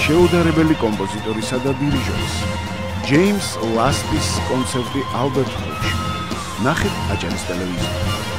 შეუდარებელი კომპოზიტორისა და დირიჟორის ჯეიმს ლასტის კონცერტი ალბერტ ჰოლში. ნახეთ აჯანის ტელევიზორზე.